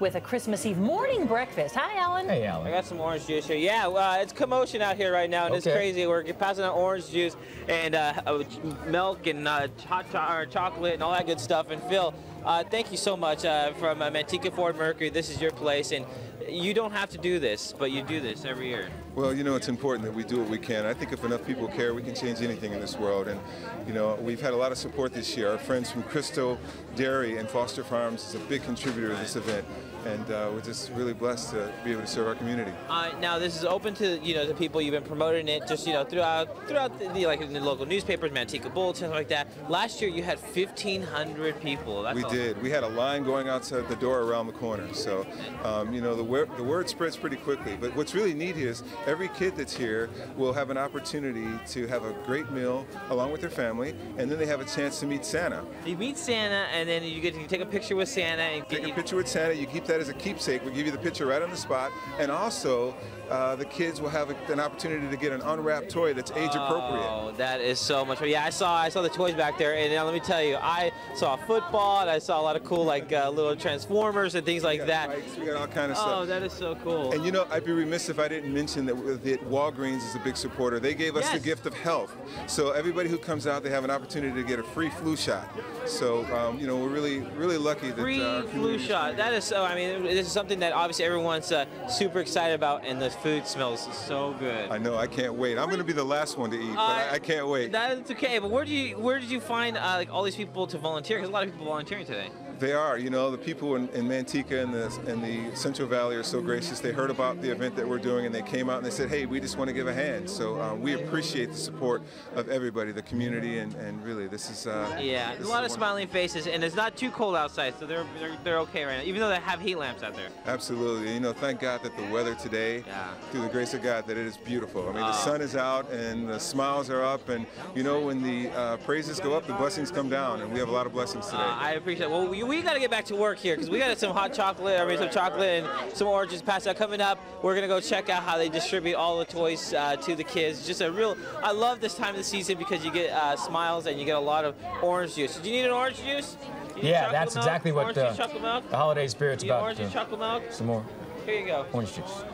with a Christmas Eve morning breakfast. Hi, Alan. Hey, Alan. I got some orange juice here. Yeah, uh, it's commotion out here right now, and it's crazy. We're passing out orange juice and uh, uh, milk and uh, hot cho- or chocolate and all that good stuff. And Phil, uh, thank you so much uh, from uh, Manteca Ford Mercury. This is your place, and you don't have to do this, but you do this every year. Well, you know, it's important that we do what we can. I think if enough people care, we can change anything in this world. And, you know, we've had a lot of support this year. Our friends from Crystal Dairy and Foster Farms is a big contributor to this event. And uh, we're just really blessed to be able to serve our community. Uh, now this is open to you know the people you've been promoting it just you know throughout throughout the, the like in the local newspapers, Manteca Bulletin, like that. Last year you had 1,500 people. That's we a- did. We had a line going outside the door around the corner. So, um, you know, the, word the word spreads pretty quickly. But what's really neat here is every kid that's here will have an opportunity to have a great meal along with their family, and then they have a chance to meet Santa. You meet Santa, and then you get to take a picture with Santa and Take a picture with Santa. You keep that as a keepsake. We'll give you the picture right on the spot. And also, uh, the kids will have a, an opportunity to get an unwrapped toy that's age appropriate. Oh, that is so much. Fun. Yeah, I saw I saw the toys back there, and now let me tell you, I saw football, and I saw a lot of cool like uh, little transformers and things like that. bikes, we got all kind of Oh, stuff. that is so cool. And you know, I'd be remiss if I didn't mention that, that Walgreens is a big supporter. They gave us the gift of health. So everybody who comes out, they have an opportunity to get a free flu shot. So um, you know, we're really, really lucky that Free uh, our flu shot. That is so. I mean, this is something that obviously everyone's uh, super excited about, and the food smells so good. I know. I can't wait. I'm going to be the last one to eat, but I, I can't wait. That's okay. But where do you where did you find uh, like all these people to volunteer? Because a lot of people volunteering today. They are, you know, the people in, in Manteca and the, and the Central Valley are so gracious. They heard about the event that we're doing and they came out and they said, hey, we just want to give a hand. So um, we appreciate the support of everybody, the community, and, and really, this is. Uh, Yeah, this a lot of smiling faces, and it's not too cold outside, so they're they're, they're okay right now. Even though they have heat lamps out there. Absolutely. You know, thank God that the weather today, Yeah. through the grace of God, that it is beautiful. I mean, the Oh. sun is out and the smiles are up, and you know, when the uh, praises go up, the blessings come down, and we have a lot of blessings today. Uh, I appreciate it. Well, we, we got to get back to work here because we got some hot chocolate, I mean, some chocolate and some oranges passed out. Coming up, we're going to go check out how they distribute all the toys uh, to the kids. Just a real, I love this time of the season because you get uh, smiles and you get a lot of orange juice. Do you need an orange juice? Do you need Yeah, that's milk? exactly what orange uh, milk. the holiday spirit's Do you need about. orange juice, chocolate milk. some more Here you go. orange juice.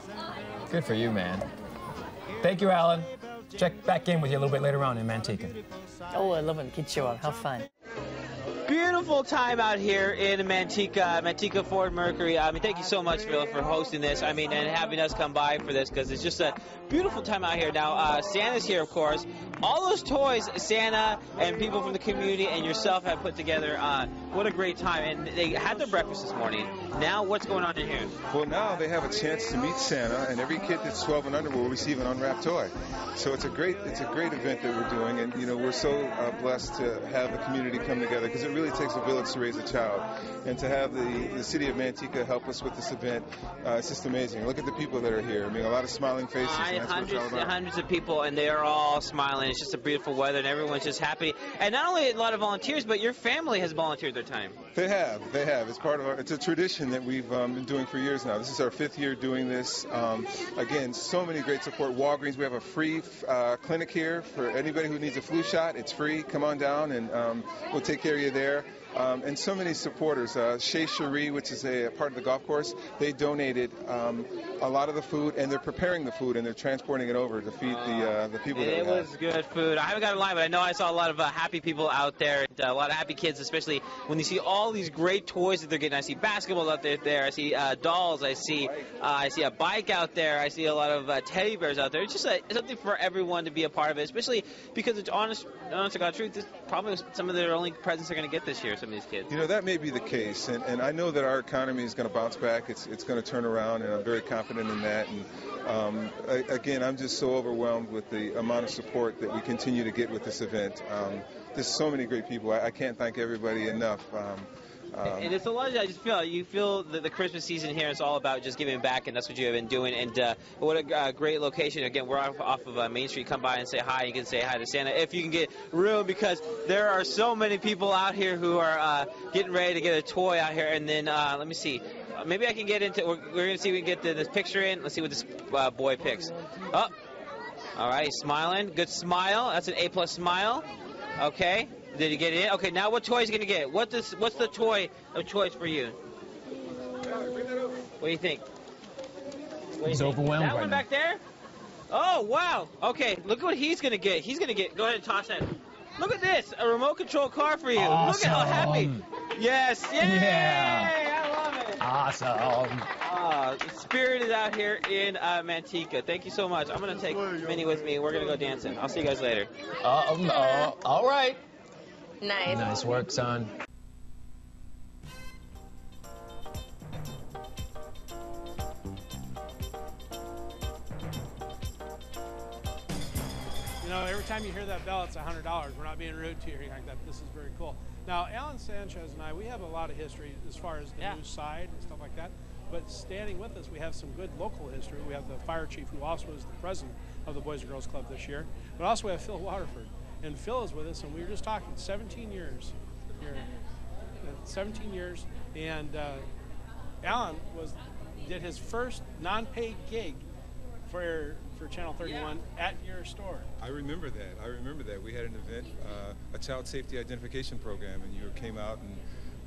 Good for you, man. Thank you, Alan. Check back in with you a little bit later on in Manteca. Oh, I love when kids show up. How fun. Beautiful time out here in Manteca, Manteca Ford Mercury. I mean, thank you so much, Phil, for hosting this. I mean, and having us come by for this because it's just a beautiful time out here. Now, uh, Santa's here, of course. All those toys Santa and people from the community and yourself have put together. Uh, what a great time! And they had their breakfast this morning. Now, what's going on in here? Well, now they have a chance to meet Santa, and every kid that's 12 and under will receive an unwrapped toy. So it's a great, it's a great event that we're doing, and you know we're so uh, blessed to have the community come together because it really takes a village to raise a child, and to have the, the city of Manteca help us with this event, uh, it's just amazing. Look at the people that are here. I mean, a lot of smiling faces. Uh, and that's what it's all hundreds, hundreds of people, and they are all smiling. It's just a beautiful weather, and everyone's just happy. And not only a lot of volunteers, but your family has volunteered their time. They have, they have. It's part of our, it's a tradition that we've um, been doing for years now. This is our fifth year doing this. Um, again, so many great support. Walgreens, we have a free uh, clinic here for anybody who needs a flu shot. It's free. Come on down and um, we'll take care of you there. Um, and so many supporters. Uh, Shea Cherie, which is a, part of the golf course, they donated um, a lot of the food, and they're preparing the food and they're transporting it over to feed the uh, the people. that It we have. was good food. I haven't got to lie, but I know I saw a lot of uh, happy people out there, and, uh, a lot of happy kids, especially when you see all these great toys that they're getting. I see basketball out there. there. I see uh, dolls. I see uh, I see a bike out there. I see a lot of uh, teddy bears out there. It's just uh, something for everyone to be a part of it, especially because it's honest, honest to God truth. This is probably some of their only presents they're going to get this year. Some of these kids. You know, that may be the case, and, and I know that our economy is going to bounce back. It's, it's going to turn around, and I'm very confident in that. And um, I, again, I'm just so overwhelmed with the amount of support that we continue to get with this event. Um, there's so many great people. I, I can't thank everybody enough. Um, um, and it's a lot. Of, I just feel you feel the, the Christmas season here is all about just giving back, and that's what you have been doing. And uh, what a uh, great location! Again, we're off, off of uh, Main Street. Come by and say hi. You can say hi to Santa if you can get room, because there are so many people out here who are uh, getting ready to get a toy out here. And then uh, let me see. Maybe I can get into. We're, we're gonna see if we can get the, this picture in. Let's see what this uh, boy picks. Oh, all right, smiling. Good smile. That's an A plus smile. Okay. Did he get it in? Okay. Now what toy is he gonna get? What does? What's the toy of choice for you? What do you think? What do you He's think? overwhelmed That right one now. back there? Oh, wow. Okay, look what he's going to get. He's going to get, go ahead and toss that. Look at this, a remote control car for you. Look at how happy. Yes, yay! Yeah. I love it. Awesome. Uh, Spirit is out here in uh, Manteca. Thank you so much. I'm going to take Minnie with me. We're going to go dancing. I'll see you guys later. Um, uh, all right. Nice. Nice work, son. You know, every time you hear that bell, it's $100. We're not being rude to you or anything like that. This is very cool. Now, Alan Sanchez and I, we have a lot of history as far as the Yeah. news side and stuff like that. But standing with us, we have some good local history. We have the fire chief, who also is the president of the Boys and Girls Club this year. But also we have Phil Waterford. And Phil is with us, and we were just talking 17 years here. Uh, 17 years. And uh, Alan was did his first non-paid gig for for Channel 31 at your store. I remember that. I remember that. We had an event, uh, a child safety identification program, and you came out and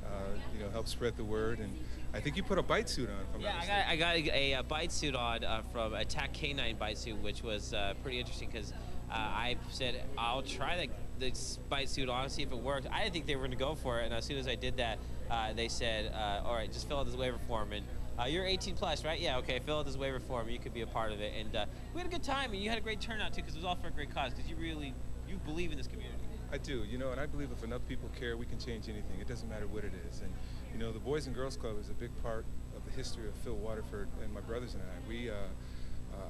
uh, you know helped spread the word. And I think you put a bite suit on. If I'm Yeah, not I got, I got a, a bite suit on uh, from Attack Canine bite suit, which was uh, pretty interesting because uh, I said I'll try the, the bite suit on, see if it worked. I didn't think they were going to go for it, and as soon as I did that, uh, they said, uh, "All right, just fill out this waiver form." And uh, you're 18 plus, right? Yeah, okay. Fill out this waiver form. You could be a part of it. And uh, we had a good time, and you had a great turnout too, because it was all for a great cause. Because you really you believe in this community. I do, you know, and I believe if enough people care, we can change anything. It doesn't matter what it is. And, you know, the Boys and Girls Club is a big part of the history of Phil Waterford and my brothers and I. We, uh,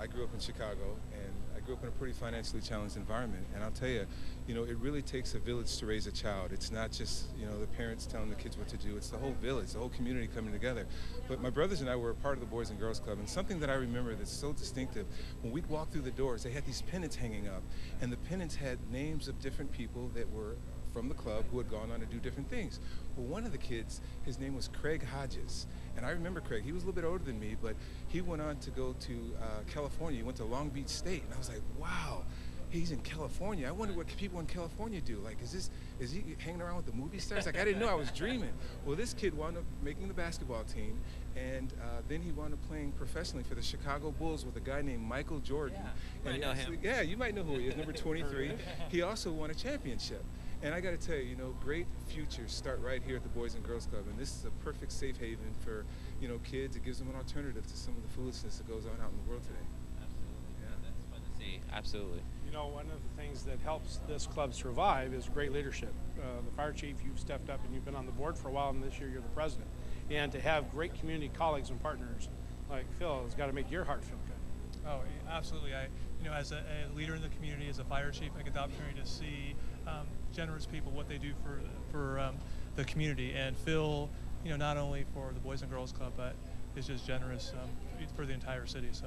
I grew up in Chicago, and I grew up in a pretty financially challenged environment. And I'll tell you, you know, it really takes a village to raise a child. It's not just, you know, the parents telling the kids what to do. It's the whole village, the whole community coming together. But my brothers and I were a part of the Boys and Girls Club, and something that I remember that's so distinctive, when we'd walk through the doors, they had these pennants hanging up, and the pennants had names of different people that were from the club who had gone on to do different things. Well, one of the kids, his name was Craig Hodges. And I remember Craig. He was a little bit older than me, but he went on to go to uh, California. He went to Long Beach State. And I was like, wow, he's in California. I wonder what people in California do. Like, is this, is he hanging around with the movie stars? Like, I didn't know I was dreaming. Well, this kid wound up making the basketball team. And uh, then he wound up playing professionally for the Chicago Bulls with a guy named Michael Jordan. Yeah, and he know him. yeah, you might know who he is, number 23. he also won a championship. And I got to tell you, you know, great futures start right here at the Boys and Girls Club, and this is a perfect safe haven for, you know, kids. It gives them an alternative to some of the foolishness that goes on out in the world today. Absolutely. Yeah, that's fun to see. Absolutely. You know, one of the things that helps this club survive is great leadership. Uh, the fire chief, you've stepped up and you've been on the board for a while, and this year you're the president. And to have great community colleagues and partners like Phil has got to make your heart feel good. Oh, absolutely. I, you know, as a, a leader in the community, as a fire chief, I get the opportunity to see um, generous people what they do for for um, the community. And Phil, you know, not only for the Boys and Girls Club, but is just generous um, for the entire city. So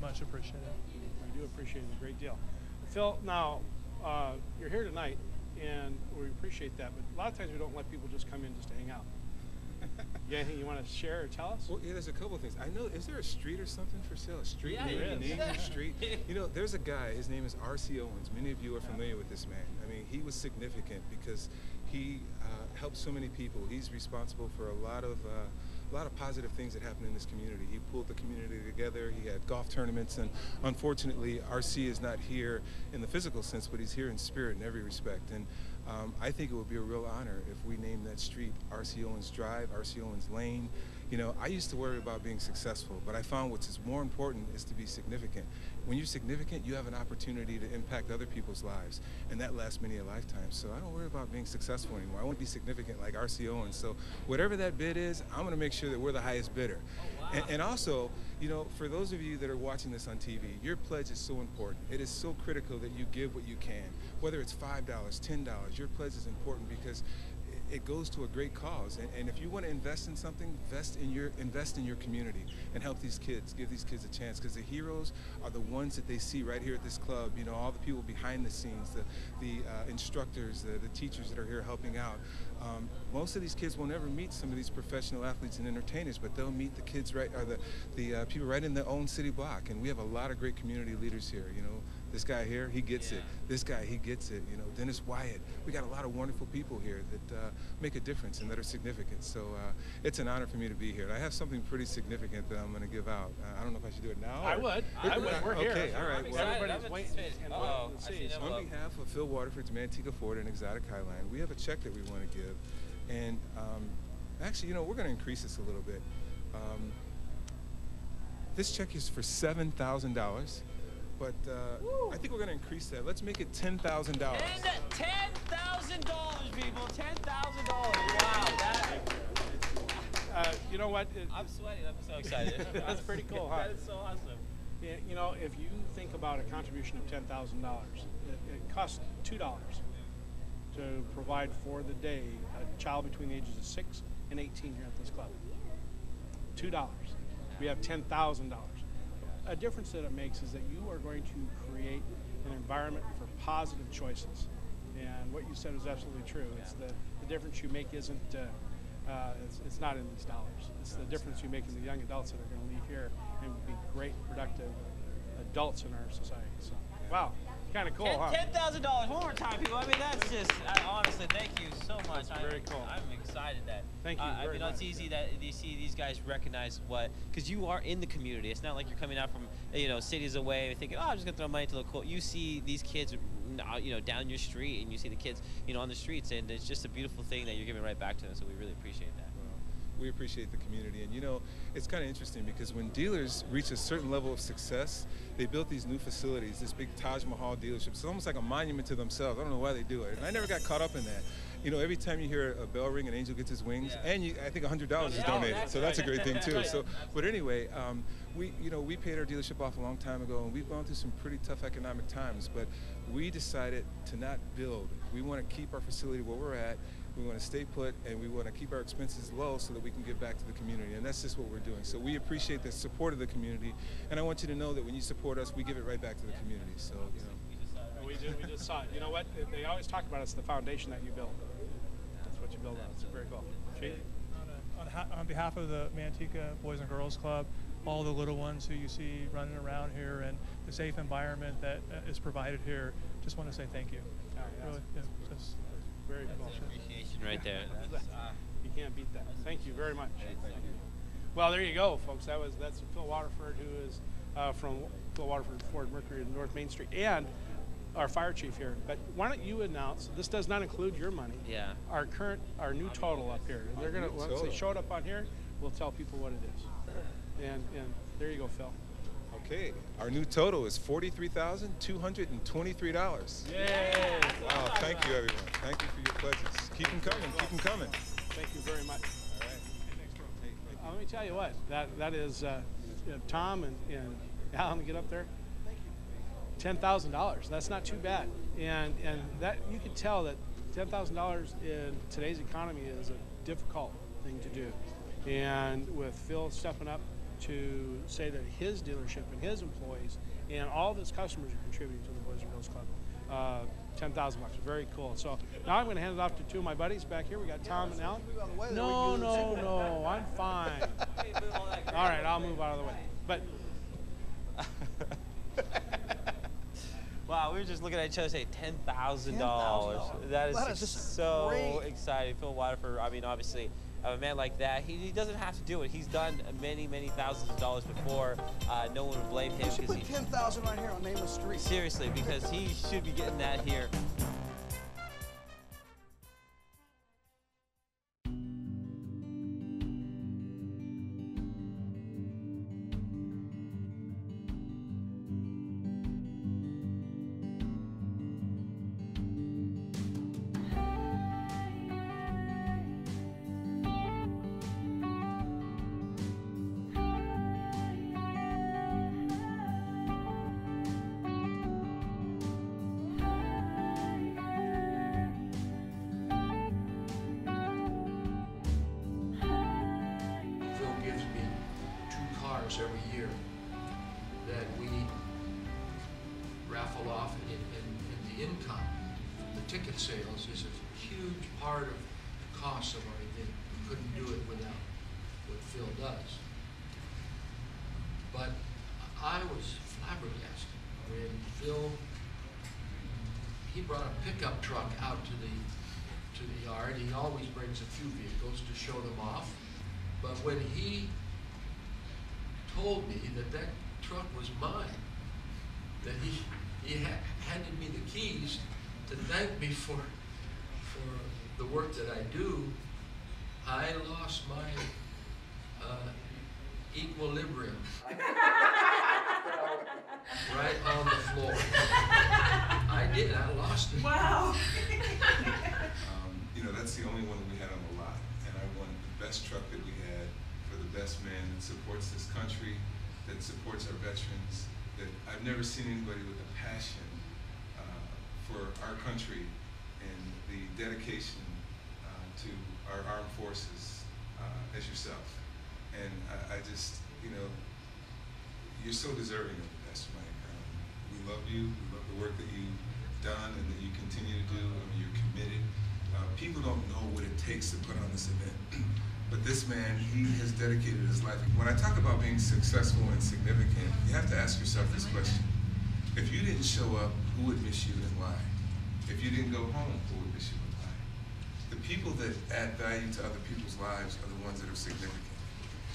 much appreciated. We do appreciate it a great deal. Phil, now uh, you're here tonight, and we appreciate that. But a lot of times we don't let people just come in just to hang out. You got anything you want to share or tell us? Well, yeah, there's a couple of things. I know, is there a street or something for sale? A street Yeah, name, name your street? You know, there's a guy, his name is R.C. Owens. Many of you are familiar with this man. I mean, he was significant because he uh, helped so many people. He's responsible for a lot of uh, a lot of positive things that happened in this community. He pulled the community together. He had golf tournaments, and unfortunately, RC is not here in the physical sense, but he's here in spirit in every respect. And um, I think it would be a real honor if we named that street RC Owens Drive, RC Owens Lane. You know, I used to worry about being successful, but I found what's more important is to be significant. When you're significant, you have an opportunity to impact other people's lives, and that lasts many a lifetime. So I don't worry about being successful anymore. I want to be significant like RC Owens. So whatever that bid is, I'm going to make sure that we're the highest bidder. Oh, and, and also, you know, for those of you that are watching this on TV, your pledge is so important. It is so critical that you give what you can, whether it's $5, $10. Your pledge is important because it goes to a great cause. And, and if you want to invest in something, invest in your invest in your community and help these kids, give these kids a chance. Because the heroes are the ones that they see right here at this club. You know, all the people behind the scenes, the the uh, instructors, the, the teachers that are here helping out. Um, most of these kids will never meet some of these professional athletes and entertainers, but they'll meet the kids right, or the the uh, people right in their own city block. And we have a lot of great community leaders here. You know, This guy here, he gets it. This guy, he gets it. You know, Dennis Wyatt. We got a lot of wonderful people here that uh, make a difference and that are significant. So uh, it's an honor for me to be here. I have something pretty significant that I'm going to give out. Uh, I don't know if I should do it now. I would. I would. We're here. Okay, all right. Well- Everybody's waiting and Uh-oh, I see. see So that on behalf of Phil Waterford's Manteca Ford and Exotic Highline, we have a check that we want to give. And um, actually, you know, we're going to increase this a little bit. Um, this check is for $7,000, but uh, I think we're going to increase that. Let's make it $10,000. Ten thousand dollars, people. Ten thousand dollars. Wow, that Uh, you know what? It- I'm sweating. I'm so excited. That's pretty cool, huh? That is so awesome. Yeah, you know, if you think about a contribution of ten thousand dollars, it, it costs two dollars to provide for the day a child between the ages of six and eighteen here at this club. Two dollars. We have ten thousand dollars. A difference that it makes is that you are going to create an environment for positive choices. And what you said is absolutely true. It's the, the difference you make isn't uh, uh, it's, it's not in these dollars. It's the difference you make in the young adults that are going to leave here and be great, productive adults in our society. So, wow, kind of cool, huh? Ten thousand dollars. One more time, people. I mean, that's just I, honestly. Thank you so much. That's very I, cool. I'm excited that. Thank you Uh, I mean, it's much. easy that you see these guys recognize what because you are in the community. It's not like you're coming out from you know cities away and thinking, oh, I'm just gonna throw money to the cool. You see these kids, uh, you know, down your street, and you see the kids, you know, on the streets, and it's just a beautiful thing that you're giving right back to them. So we really appreciate that. We appreciate the community. And you know, it's kind of interesting because when dealers reach a certain level of success, they built these new facilities, this big Taj Mahal dealership. It's almost like a monument to themselves. I don't know why they do it. And I never got caught up in that. You know, every time you hear a bell ring, an angel gets his wings, Yeah. and you, I think $100 is Yeah, donated. that's so that's a great thing too. Right. So, but anyway, um, we, you know, we paid our dealership off a long time ago, and we've gone through some pretty tough economic times. But we decided to not build. We want to keep our facility where we're at. We want to stay put, and we want to keep our expenses low so that we can give back to the community. And that's just what we're doing. So we appreciate the support of the community, and I want you to know that when you support us, we give it right back to the community. So you know. We just, we just saw it. You know what? They always talk about it's the foundation that you build. That's what you build on. It's very cool. Chief? On, a, on, on behalf of the Manteca Boys and Girls Club, all the little ones who you see running around here, and the safe environment that uh, is provided here, just want to say thank you. Oh, yeah. Really, yeah, just- Very cool. That's right there. Uh, You can't beat that. Thank you very much. Well, there you go, folks. That was that's Phil Waterford, who is uh, from Phil Waterford Ford Mercury in North Main Street, and our fire chief here. But why don't you announce? This does not include your money. Yeah. Our current, our new total up here. And they're gonna once they total. show it up on here, we'll tell people what it is. And and there you go, Phil. Okay, our new total is forty-three thousand two hundred and twenty-three dollars. Yay! Wow! Thank you, everyone. Thank you for your pledges. Keep them coming. Keep them coming. Thank you very much. All right. Uh, let me tell you what, that that is uh, Tom and, and Alan get up there. Ten thousand dollars. That's not too bad, and and that you can tell that ten thousand dollars in today's economy is a difficult thing to do, and with Phil stepping up to say that his dealership and his employees and all of his customers are contributing to the Boys and Girls Club. Uh, Ten thousand bucks, very cool. So now I'm going to hand it off to two of my buddies back here. We got Tom and Alan. No, no, no, I'm fine. All right, I'll move out of the way. But Wow, we were just looking at each other saying ten thousand dollars. That is, That is just so great. exciting. Phil Waterford. I mean, obviously, a man like that, he, he doesn't have to do it. He's done many, many thousands of dollars before. Uh, no one would blame him You should put he ten thousand right here on name of the street. seriously because he should be getting that here. Sales is a huge part of the cost of our event. We couldn't do it without what Phil does. But I was flabbergasted when Phil, he brought a pickup truck out to the, to the yard. He always brings a few vehicles to show them off. But when he told me that that truck was mine, that he, he ha- handed me the keys to thank me for, for the work that I do, I lost my uh, equilibrium. right on the floor. I did, I lost it. Wow. Um, you know, that's the only one that we had on the lot. And I wanted the best truck that we had for the best man that supports this country, that supports our veterans, that I've never seen anybody with a passion for our country and the dedication uh, to our armed forces uh, as yourself. And I, I just, you know, you're so deserving of it, Pastor Mike. Um, we love you. We love the work that you've done and that you continue to do. I mean, you're committed. Uh, people don't know what it takes to put on this event. but this man, he has dedicated his life. When I talk about being successful and significant, you have to ask yourself this question. If you didn't show up, who would miss you and why? If you didn't go home, who would miss you and why? The people that add value to other people's lives are the ones that are significant.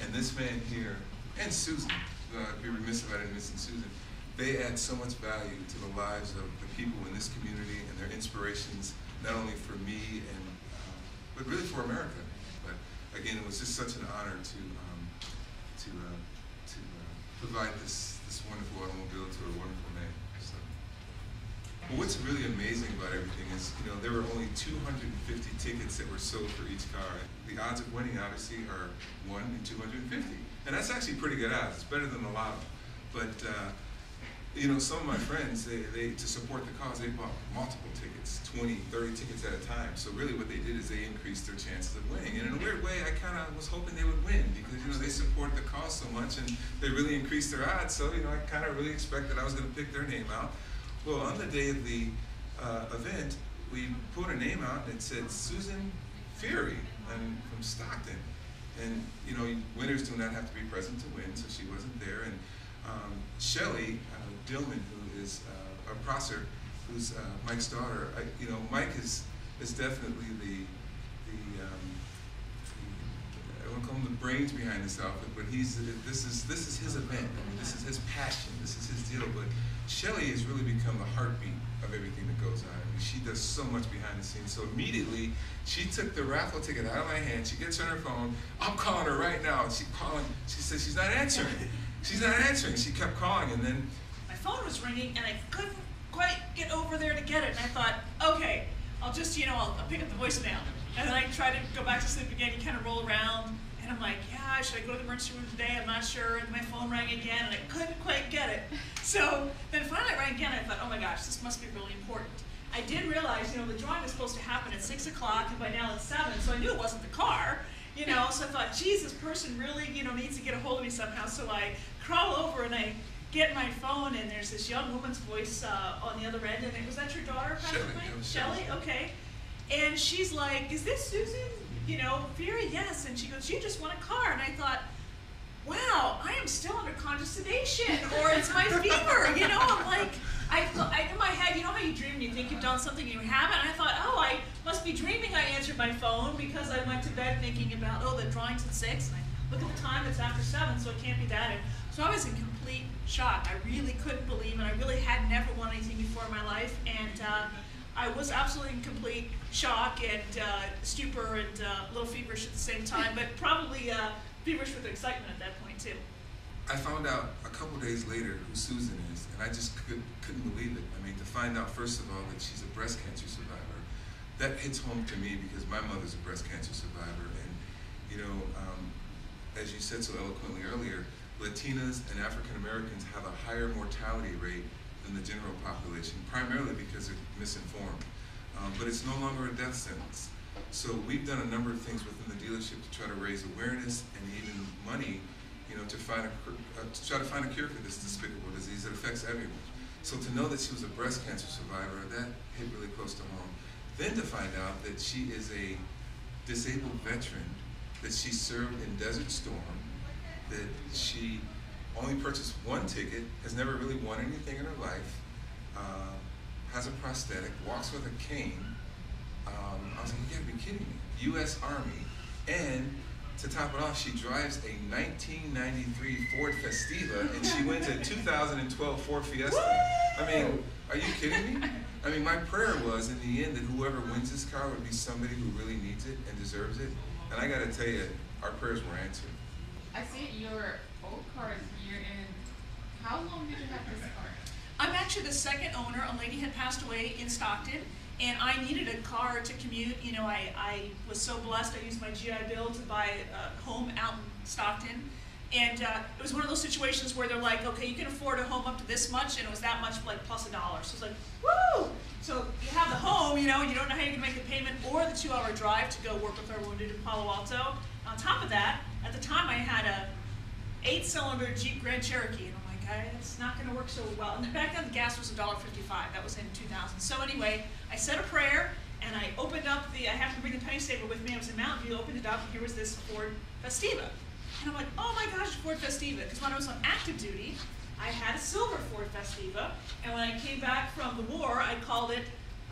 And this man here, and Susan, uh, I'd be remiss if I didn't mention Susan, they add so much value to the lives of the people in this community and their inspirations, not only for me and, uh, but really for America. But again, it was just such an honor to um, to uh, to uh, provide this this wonderful automobile to a wonderful. But what's really amazing about everything is, you know, there were only 250 tickets that were sold for each car. The odds of winning, obviously, are 1 in 250. And that's actually pretty good odds. It's better than a lot. But, uh, you know, some of my friends, they, they to support the cause, they bought multiple tickets, 20, 30 tickets at a time. So really what they did is they increased their chances of winning. And in a weird way, I kind of was hoping they would win because, you know, they support the cause so much and they really increased their odds. So, you know, I kind of really expected I was going to pick their name out. Well, on the day of the uh, event, we put a name out and it said Susan Fury and from Stockton. And you know, winners do not have to be present to win, so she wasn't there. And um, Shelly uh, Dillman, who is uh, a prosser, who's uh, Mike's daughter. I, you know, Mike is is definitely the the, um, the I won't call him the brains behind this outfit, but he's this is this is his event. I mean, this is his passion. This is his deal. But Shelly has really become the heartbeat of everything that goes on. I mean, she does so much behind the scenes. So immediately, she took the raffle ticket out of my hand. She gets on her phone. I'm calling her right now. She calling. She says she's not answering. She's not answering. She kept calling, and then My phone was ringing and I couldn't quite get over there to get it. And I thought, okay, I'll just, you know, I'll, I'll pick up the voicemail. And then I try to go back to sleep again. You kind of roll around. And I'm like, yeah, should I go to the emergency room today? I'm not sure. And my phone rang again and I couldn't quite get it. So then finally it rang again. and I thought, oh my gosh, this must be really important. I did realize, you know, the drawing was supposed to happen at 6 o'clock and by now it's 7, so I knew it wasn't the car. You know, so I thought, geez, this person really, you know, needs to get a hold of me somehow. So I crawl over and I get my phone and there's this young woman's voice uh, on the other end. And it, was that your daughter, Pastor Shelley, Mike? that was Shelley? Shelley. Okay. And she's like, is this Susan? You know, Fury, yes. And she goes, you just want a car. And I thought, wow, I am still under conscious sedation, or it's my fever. You know, I'm like, I, I in my head, you know how you dream and you think you've done something and you haven't. And I thought, oh, I must be dreaming. I answered my phone because I went to bed thinking about, oh, the drawing's at six, and I look at the time, it's after seven, so it can't be that. And so I was in complete shock. I really couldn't believe, and I really had never won anything before in my life, and. Uh, I was absolutely in complete shock and uh, stupor and uh, a little feverish at the same time, but probably uh, feverish with excitement at that point too. I found out a couple days later who Susan is, and I just could, couldn't believe it. I mean, to find out, first of all, that she's a breast cancer survivor, that hits home to me because my mother's a breast cancer survivor. And, you know, um, as you said so eloquently earlier, Latinas and African Americans have a higher mortality rate than the general population, primarily because they're misinformed. Um, but it's no longer a death sentence. So we've done a number of things within the dealership to try to raise awareness and even money, you know, to find a uh, to try to find a cure for this despicable disease that affects everyone. So to know that she was a breast cancer survivor, that hit really close to home. Then to find out that she is a disabled veteran, that she served in Desert Storm, that she only purchased one ticket, has never really won anything in her life, uh, has a prosthetic, walks with a cane. Um, I was like, you gotta be kidding me. U.S. Army. And to top it off, she drives a 1993 Ford Festiva and she wins a 2012 Ford Fiesta. I mean, are you kidding me? I mean, my prayer was in the end that whoever wins this car would be somebody who really needs it and deserves it. And I gotta tell you, our prayers were answered. I see your old car is here, and how long did you have this car? I'm actually the second owner. A lady had passed away in Stockton, and I needed a car to commute. You know, I, I was so blessed. I used my GI Bill to buy a home out in Stockton. And uh, it was one of those situations where they're like, okay, you can afford a home up to this much, and it was that much, like plus a dollar. So it's like, woo! So you have the home, you know, you don't know how you can make the payment or the two-hour drive to go work with our wounded in Palo Alto. On top of that, at the time I had a eight-cylinder Jeep Grand Cherokee, and I'm like, it's not going to work so well. And back then the gas was $1.55. That was in 2000. So anyway, I said a prayer, and I opened up the. I happened to bring the penny saver with me. I was in Mountain View. Opened it up, and here was this Ford Festiva. And I'm like, oh my gosh, Ford Festiva. Because when I was on active duty, I had a silver Ford Festiva. And when I came back from the war, I called it,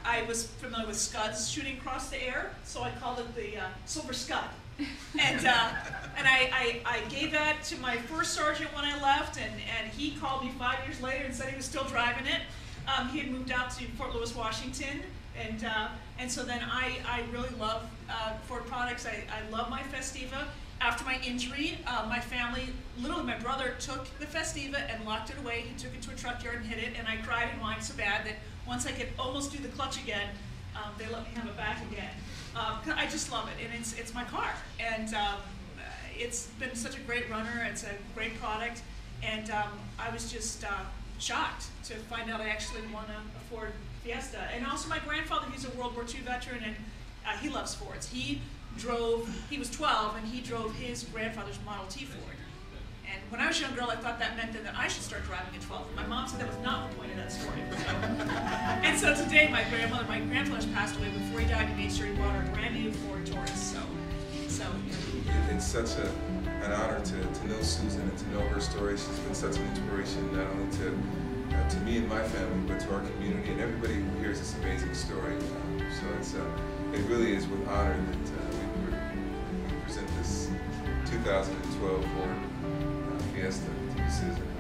I was familiar with Scuds shooting across the air, so I called it the uh, Silver Scud. And uh, and I, I, I, gave that to my first sergeant when I left, and, and he called me five years later and said he was still driving it. Um, he had moved out to Fort Lewis, Washington, and uh, and so then I, I really love uh, Ford products. I, I love my Festiva after my injury, uh, my family, literally my brother took the Festiva and locked it away. He took it to a truck yard and hid it, and I cried and whined so bad that once I could almost do the clutch again, um, they let me have it back again. Um, I just love it, and it's, it's my car. And um, it's been such a great runner, it's a great product, and um, I was just uh, shocked to find out I actually won a, a Ford Fiesta. And also my grandfather, he's a World War II veteran, and uh, he loves Fords. He drove, he was 12, and he drove his grandfather's Model T Ford. And when I was a young girl, I thought that meant that I should start driving at 12. And my mom said that was not the point of that story. and so today, my grandmother, my grandfather's passed away. Before he died, he made sure he bought her a brand new Ford Taurus. So, so. It's such a, an honor to, to know Susan and to know her story. She's been such an inspiration, not only to uh, to me and my family, but to our community and everybody who hears this amazing story. Um, so it's uh, it really is with honor that uh, we, we, present this 2012 Ford uh, Fiesta to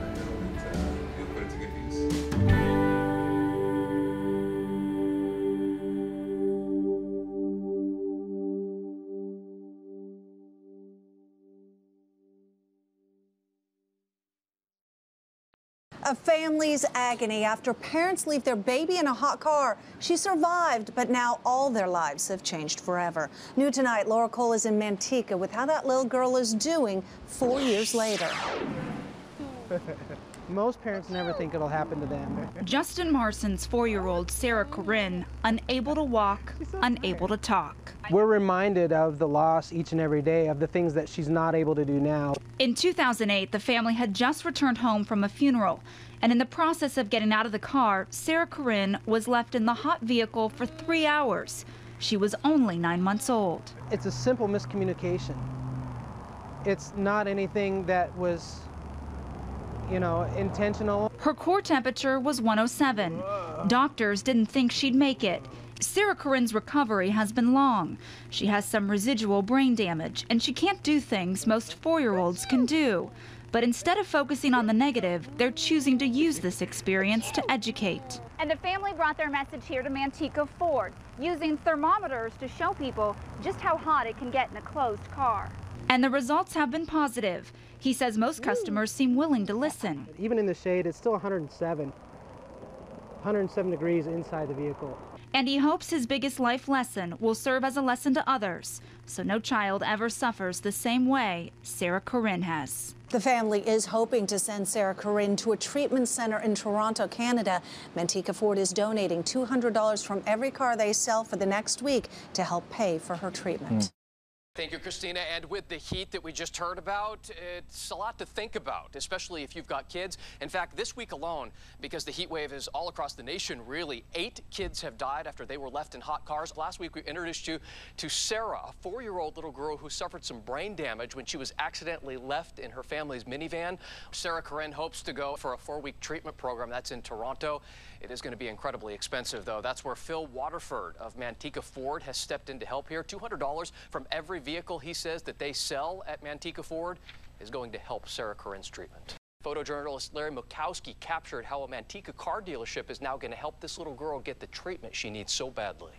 Family's agony after parents leave their baby in a hot car. She survived, but now all their lives have changed forever. New tonight, Laura Cole is in Manteca with how that little girl is doing four years later. Most parents never think it'll happen to them. Justin Marson's four year old Sarah Corinne, unable to walk, unable to talk. We're reminded of the loss each and every day of the things that she's not able to do now. In 2008, the family had just returned home from a funeral, and in the process of getting out of the car, Sarah Corinne was left in the hot vehicle for three hours. She was only nine months old. It's a simple miscommunication. It's not anything that was you know, intentional. Her core temperature was 107. Doctors didn't think she'd make it. Sarah Corinne's recovery has been long. She has some residual brain damage, and she can't do things most four year olds can do. But instead of focusing on the negative, they're choosing to use this experience to educate. And the family brought their message here to Manteca Ford, using thermometers to show people just how hot it can get in a closed car. And the results have been positive. He says most customers seem willing to listen. Even in the shade, it's still 107. 107 degrees inside the vehicle. And he hopes his biggest life lesson will serve as a lesson to others, so no child ever suffers the same way Sarah Corinne has. The family is hoping to send Sarah Corinne to a treatment center in Toronto, Canada. Manteca Ford is donating $200 from every car they sell for the next week to help pay for her treatment. Mm. Thank you, Christina. And with the heat that we just heard about, it's a lot to think about, especially if you've got kids. In fact, this week alone, because the heat wave is all across the nation, really, eight kids have died after they were left in hot cars. Last week, we introduced you to Sarah, a four-year-old little girl who suffered some brain damage when she was accidentally left in her family's minivan. Sarah Corinne hopes to go for a four-week treatment program. That's in Toronto. It is going to be incredibly expensive, though. That's where Phil Waterford of Manteca Ford has stepped in to help here. $200 from every vehicle he says that they sell at Manteca Ford is going to help Sarah Corinne's treatment. Photojournalist Larry Mukowski captured how a Manteca car dealership is now going to help this little girl get the treatment she needs so badly.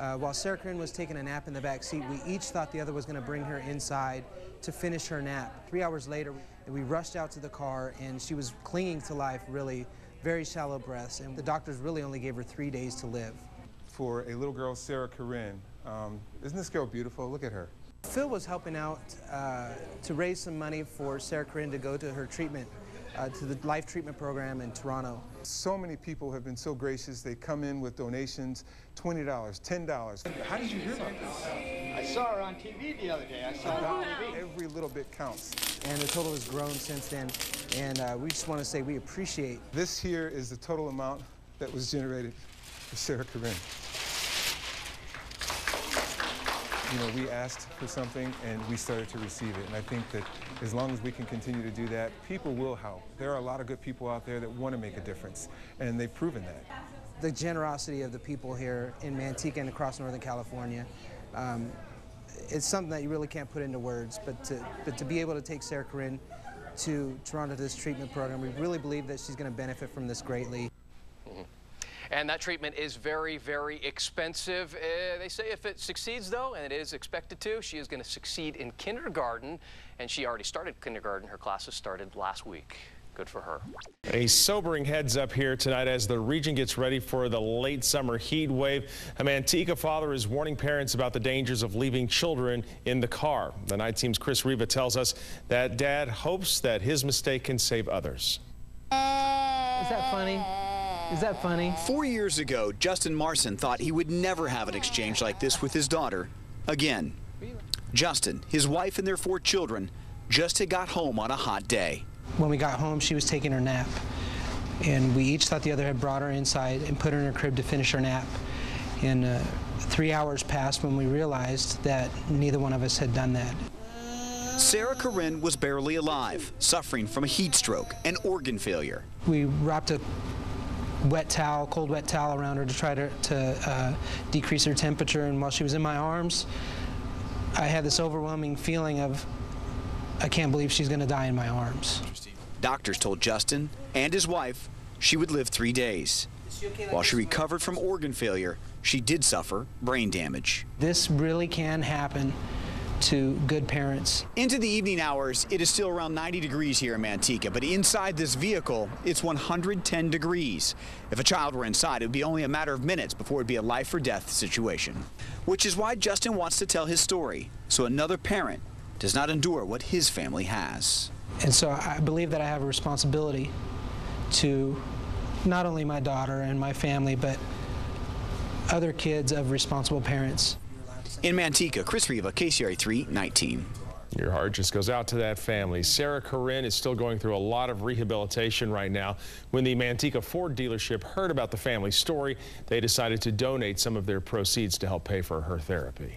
Uh, while Sarah Corinne was taking a nap in the back seat, we each thought the other was going to bring her inside to finish her nap. Three hours later, we rushed out to the car, and she was clinging to life, really, very shallow breaths, and the doctors really only gave her three days to live. For a little girl, Sarah Corinne, um, isn't this girl beautiful? Look at her. Phil was helping out uh, to raise some money for Sarah Corinne to go to her treatment, uh, to the life treatment program in Toronto. So many people have been so gracious. They come in with donations, $20, $10. How did you hear about this? I saw her on TV the other day. I saw her on TV. Every little bit counts. And the total has grown since then. And uh, we just want to say we appreciate. This here is the total amount that was generated for Sarah Corinne. You know, we asked for something and we started to receive it. And I think that as long as we can continue to do that, people will help. There are a lot of good people out there that want to make a difference, and they've proven that. The generosity of the people here in Manteca and across Northern California, um, it's something that you really can't put into words, but to, but to be able to take Sarah Corinne to Toronto to this treatment program, we really believe that she's going to benefit from this greatly. And that treatment is very, very expensive. Uh, they say if it succeeds, though, and it is expected to, she is going to succeed in kindergarten. And she already started kindergarten. Her classes started last week. Good for her. A sobering heads up here tonight as the region gets ready for the late summer heat wave. A Manteca father is warning parents about the dangers of leaving children in the car. The night team's Chris Riva tells us that dad hopes that his mistake can save others. Is that funny? Is that funny? Four years ago, Justin Marson thought he would never have an exchange like this with his daughter again. Justin, his wife, and their four children just had got home on a hot day. When we got home, she was taking her nap. And we each thought the other had brought her inside and put her in her crib to finish her nap. And uh, three hours passed when we realized that neither one of us had done that. Sarah Corinne was barely alive, suffering from a heat stroke and organ failure. We wrapped a wet towel, cold wet towel around her to try to, to uh, decrease her temperature. And while she was in my arms, I had this overwhelming feeling of, I can't believe she's going to die in my arms. Doctors told Justin and his wife she would live three days. While she recovered from organ failure, she did suffer brain damage. This really can happen to good parents. Into the evening hours, it is still around 90 degrees here in Manteca, but inside this vehicle, it's 110 degrees. If a child were inside, it would be only a matter of minutes before it would be a life or death situation. Which is why Justin wants to tell his story, so another parent does not endure what his family has. And so I believe that I have a responsibility to not only my daughter and my family, but other kids of responsible parents. In Manteca, Chris Riva, KCRA 319. Your heart just goes out to that family. Sarah Corinne is still going through a lot of rehabilitation right now. When the Manteca Ford dealership heard about the family's story, they decided to donate some of their proceeds to help pay for her therapy.